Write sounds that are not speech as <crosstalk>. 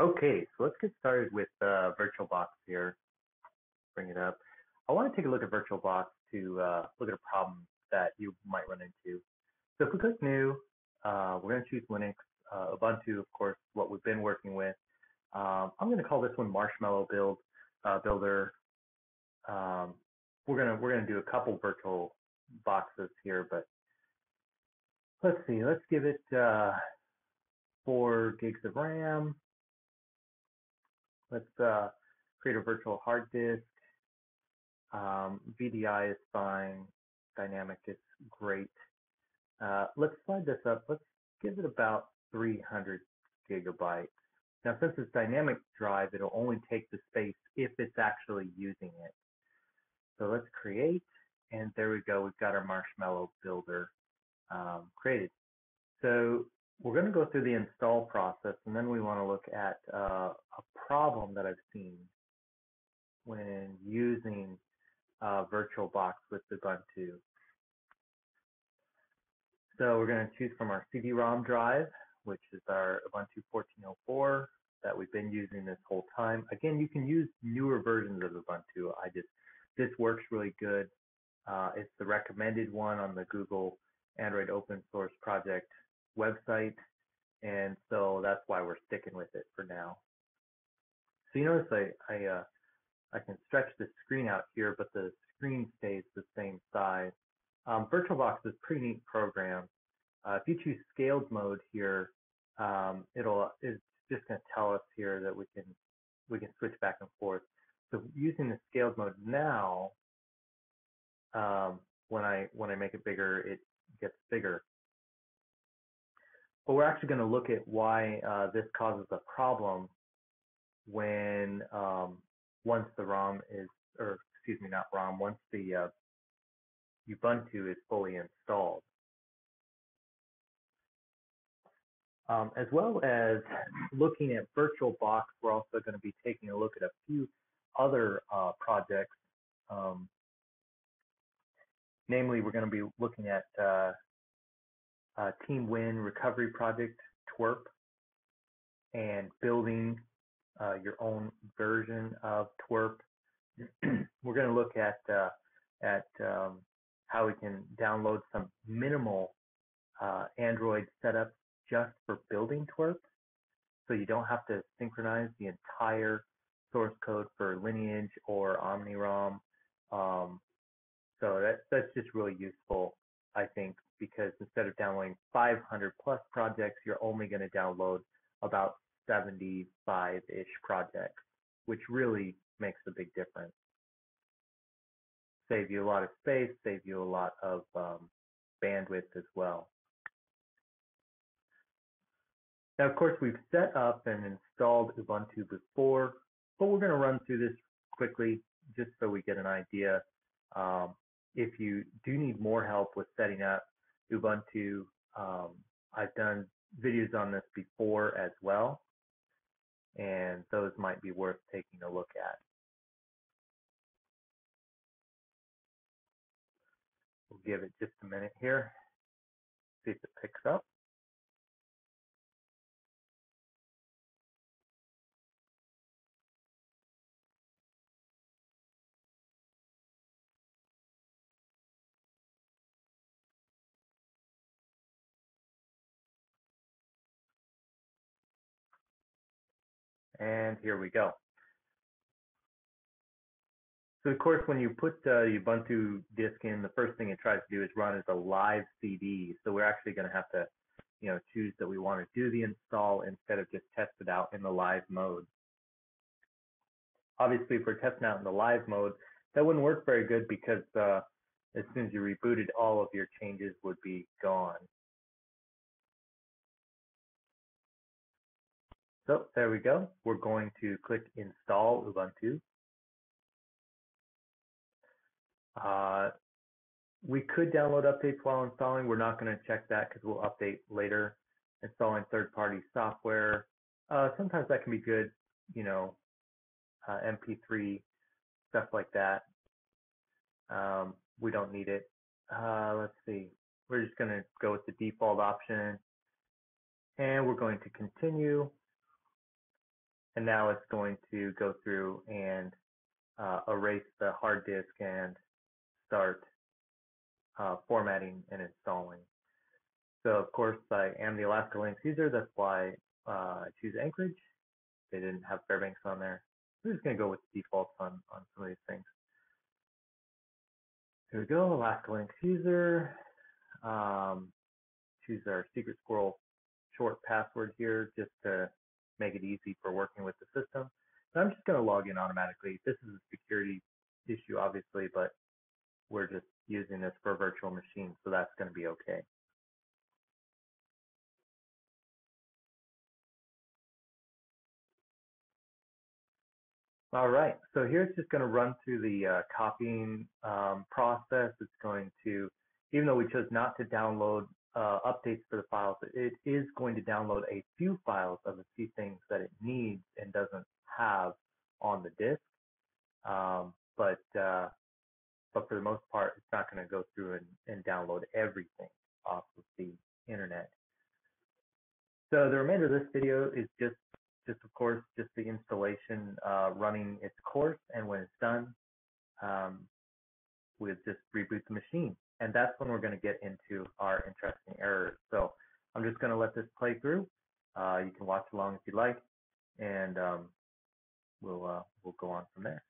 Okay, so let's get started with uh, VirtualBox here. Bring it up. I want to take a look at VirtualBox to uh, look at a problem that you might run into. So if we click New, uh, we're going to choose Linux. Uh, Ubuntu, of course, what we've been working with. Um, I'm going to call this one Marshmallow Build uh, Builder. Um, we're gonna we're gonna do a couple virtual boxes here, but let's see. Let's give it uh, four gigs of RAM. Let's uh, create a virtual hard disk. Um, VDI is fine. Dynamic is great. Uh, let's slide this up. Let's give it about 300 gigabytes. Now, since it's dynamic drive, it'll only take the space if it's actually using it. So let's create, and there we go. We've got our Marshmallow Builder um, created. So we're going to go through the install process, and then we want to look at uh, a problem that I've seen when using uh, VirtualBox with Ubuntu. So we're going to choose from our CD-ROM drive, which is our Ubuntu 14.04 that we've been using this whole time. Again, you can use newer versions of Ubuntu. I just this works really good. Uh, it's the recommended one on the Google Android Open Source Project website, and so that's why we're sticking with it for now. So you notice I I, uh, I can stretch the screen out here, but the screen stays the same size. Um, VirtualBox is a pretty neat program. Uh, if you choose scaled mode here, um, it'll it's just going to tell us here that we can we can switch back and forth. So using the scaled mode now, um, when I when I make it bigger, it gets bigger. But we're actually going to look at why uh, this causes a problem when um, once the ROM is, or excuse me, not ROM, once the uh, Ubuntu is fully installed. Um, as well as looking at VirtualBox, we're also going to be taking a look at a few other uh, projects. Um, namely, we're going to be looking at uh, uh, Team Win Recovery Project, TWRP, and building uh, your own version of TWRP. <clears throat> we're going to look at uh, at um, how we can download some minimal uh, Android setups just for building TWRP, so you don't have to synchronize the entire source code for Lineage or OmniROM. Um, so that, that's just really useful, I think, because instead of downloading 500 plus projects, you're only going to download about 75-ish projects, which really makes a big difference. Save you a lot of space, save you a lot of um, bandwidth as well. Now, of course, we've set up and installed Ubuntu before, but we're going to run through this quickly just so we get an idea. Um, if you do need more help with setting up Ubuntu, um, I've done videos on this before as well, and those might be worth taking a look at. We'll give it just a minute here, see if it picks up. And here we go. So of course, when you put uh, the Ubuntu disk in, the first thing it tries to do is run as a live CD. So we're actually going to have to, you know, choose that we want to do the install instead of just test it out in the live mode. Obviously, if we're testing out in the live mode, that wouldn't work very good because uh, as soon as you rebooted, all of your changes would be gone. So there we go. We're going to click install Ubuntu. Uh, we could download updates while installing. We're not going to check that because we'll update later. Installing third-party software. Uh, sometimes that can be good, you know, uh, MP3, stuff like that. Um, we don't need it. Uh, let's see. We're just going to go with the default option. And we're going to continue. And now it's going to go through and uh, erase the hard disk and start uh, formatting and installing. So of course I am the Alaska Linux user, that's why uh, I choose Anchorage. They didn't have Fairbanks on there. I'm just going to go with the defaults on, on some of these things. Here we go, Alaska Linux user. Um, choose our secret squirrel short password here just to make it easy for working with the system. So I'm just going to log in automatically. This is a security issue, obviously, but we're just using this for virtual machine, so that's going to be okay. All right, so here it's just going to run through the uh, copying um, process. It's going to, even though we chose not to download updates for the files, it is going to download a few files of a few things that it needs and doesn't have on the disk. Um, but uh, but for the most part, it's not going to go through and, and download everything off of the internet. So the remainder of this video is just just of course just the installation uh, running its course and when it's done um, we'll just reboot the machine and that's when we're going to get into our interesting errors. So I'm just going to let this play through. Uh, you can watch along if you like and um, we'll uh, we'll go on from there